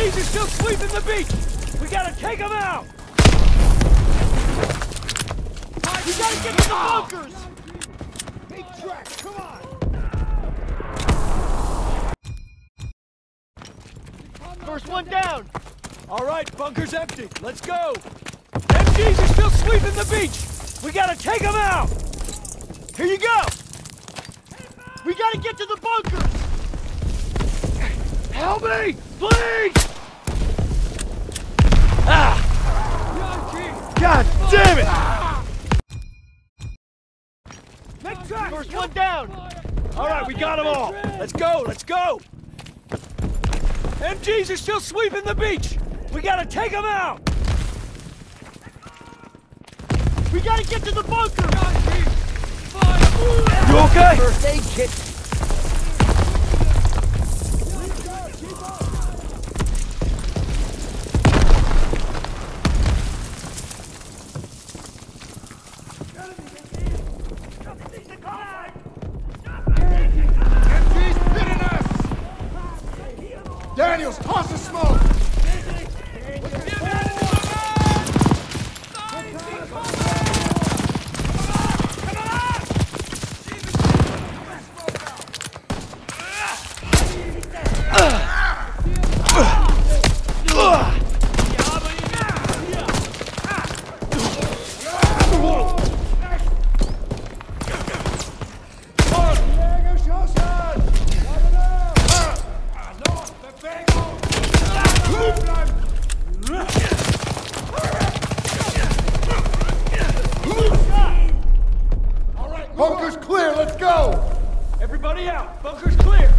MGs are still sweeping the beach! We gotta take them out! We gotta get to the bunkers! Big track, come on! First one down! All right, bunker's empty. Let's go! MGs are still sweeping the beach! We gotta take them out! Here you go! We gotta get to the bunkers! Help me! Please! Ah! God damn it! Next track! First one down! All right, we got them all. Let's go, let's go! MGs are still sweeping the beach! We gotta take them out! We gotta get to the bunker! You okay? First aid kit. Everybody out! Bunker's clear!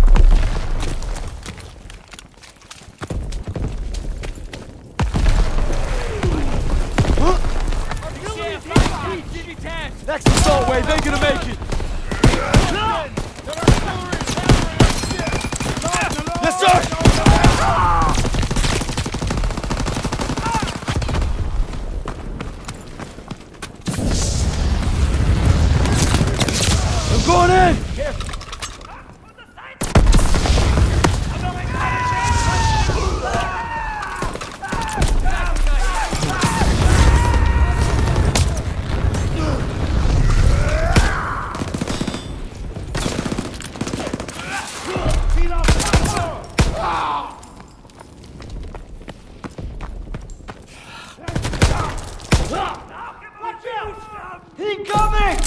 Next assault wave, they gonna make it! Yes, sir! I'm going in! Incoming!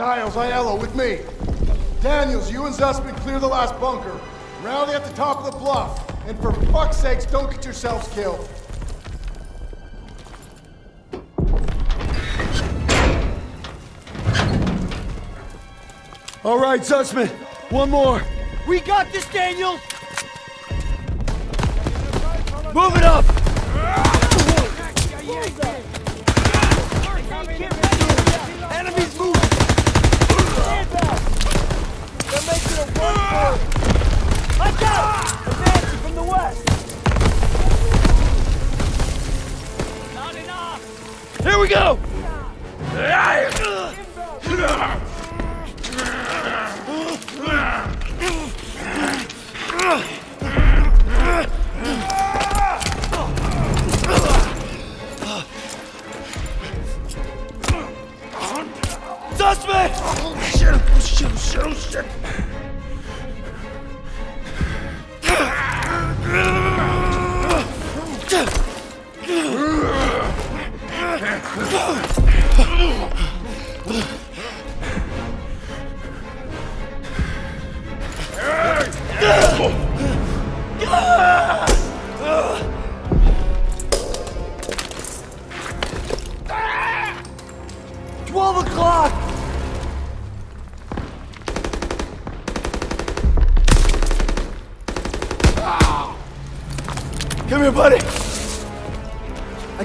Stiles, Aiello, with me. Daniels, you and Zussman clear the last bunker. Rally at the top of the bluff. And for fuck's sakes, don't get yourselves killed. All right, Zussman. One more. We got this, Daniel! Move it up! Enemies moving! Back! They're making a run for it! Watch out! Advancing from the west! Not enough! Here we go! Suspect!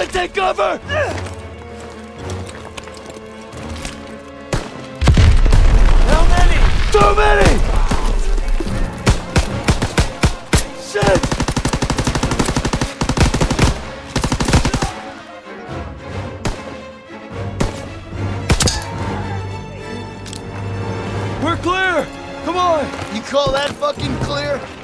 Gotta take cover! How many? Too many! Shit! We're clear! Come on! You call that fucking clear?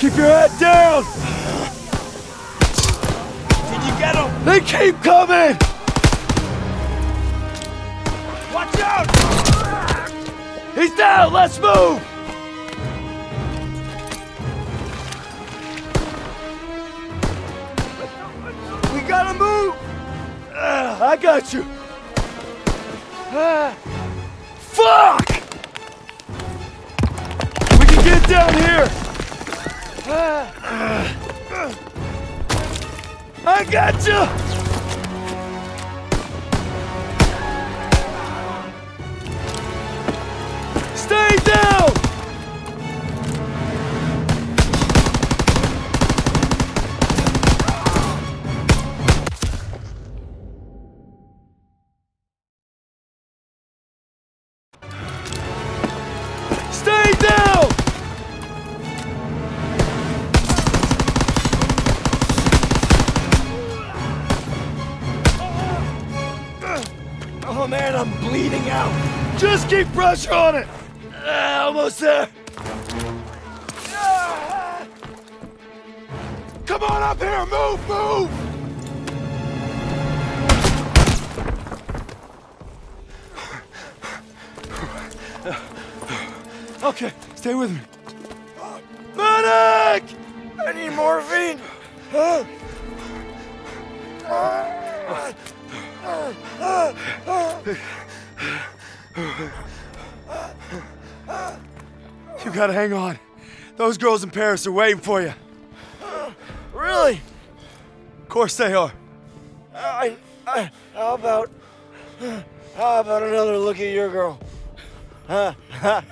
Keep your head down! Did you get him? They keep coming! Watch out! He's down! Let's move! We gotta move! Ah, I got you! Ah. Fuck! We can get down here! I got you! Bleeding out. Just keep pressure on it! Ah, almost there! Come on up here! Move, move! Okay, stay with me. Medic! I need morphine. You gotta hang on. Those girls in Paris are waiting for you. Really? Of course they are. I, I, how about, how about another look at your girl? Huh?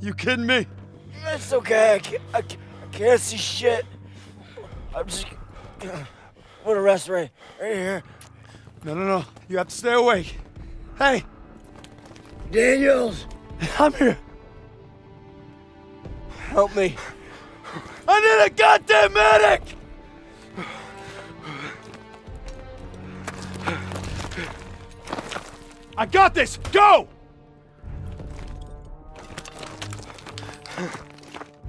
You kidding me? It's okay. I can't, I I can't see shit. I'm just. Put a rest right, right here. No, no, no. You have to stay awake. Hey, Daniels, I'm here. help me. I need a goddamn medic! I got this! Go!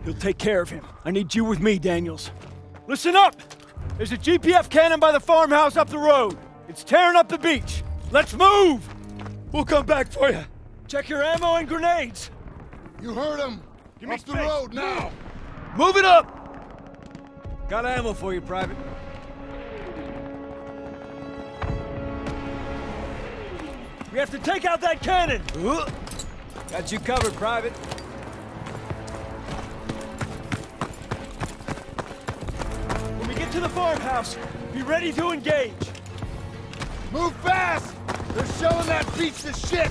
He'll take care of him. I need you with me, Daniels. Listen up! There's a GPF cannon by the farmhouse up the road. It's tearing up the beach. Let's move! We'll come back for you. Check your ammo and grenades. You heard him. Give me the space. road now. Move it up! Got ammo for you, Private. We have to take out that cannon! Got you covered, Private. When we get to the farmhouse, be ready to engage. Move fast. They're shelling that beach to shit!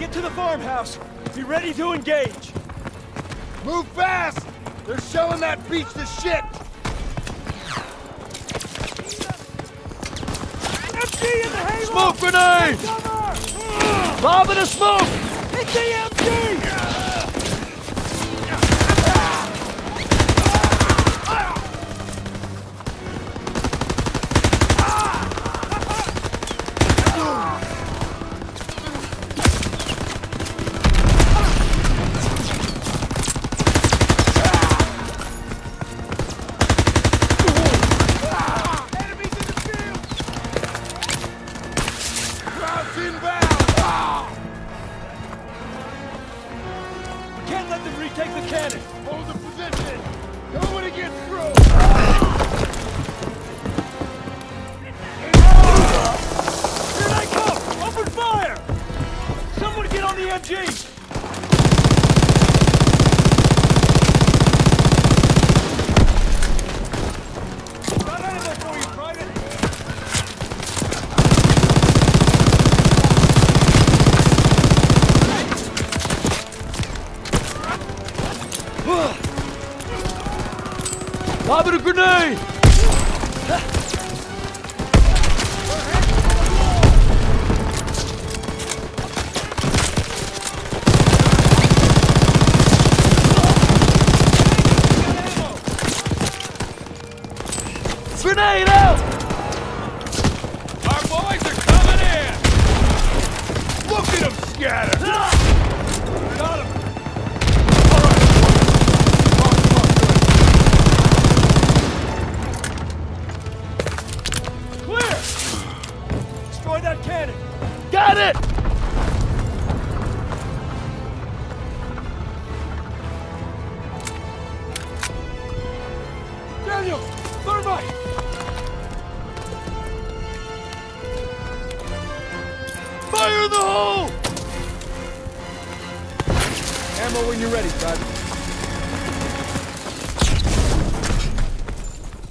Get to the farmhouse, be ready to engage. Move fast! They're shelling that beach to shit! MG in the hayloft! Smoke grenade! Bob in the smoke! Bob a grenade! Grenade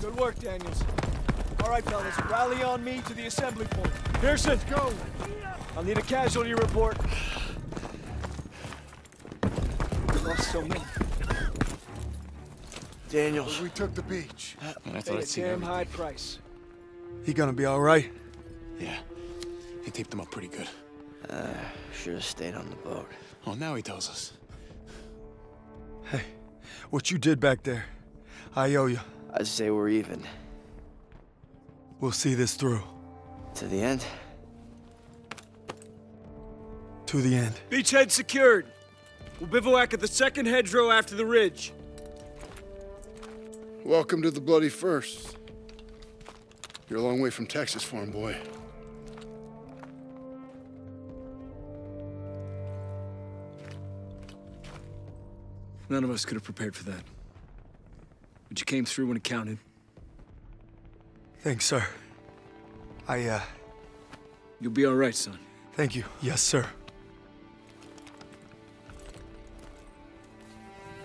Good work, Daniels. All right, fellas, rally on me to the assembly point. Pierson, go! I'll need a casualty report. Lost so many. Daniels. We took the beach. I Paid a damn high price. He gonna be all right? Yeah. He taped them up pretty good. Uh, Should have stayed on the boat. Oh, now he tells us. Hey, what you did back there, I owe you. I'd say we're even. We'll see this through. To the end? To the end. Beachhead secured. We'll bivouac at the second hedgerow after the ridge. Welcome to the Bloody First. You're a long way from Texas, farm boy. None of us could have prepared for that. But you came through when it counted. Thanks, sir. I, uh, You'll be all right, son. thank you. Yes, sir.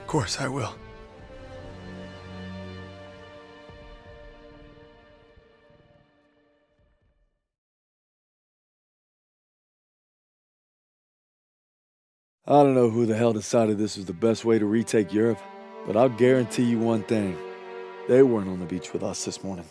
Of course, I will. I don't know who the hell decided this was the best way to retake Europe, but I'll guarantee you one thing. They weren't on the beach with us this morning.